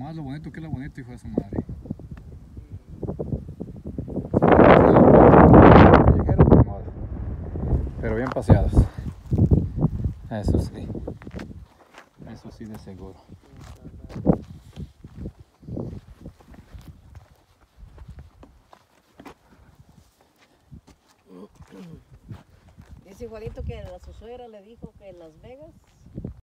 Lo bonito, que lo bonito, hijo de su madre. Pero bien paseados. Eso sí. Eso sí de seguro. Dice igualito que a su suegra le dijo que en Las Vegas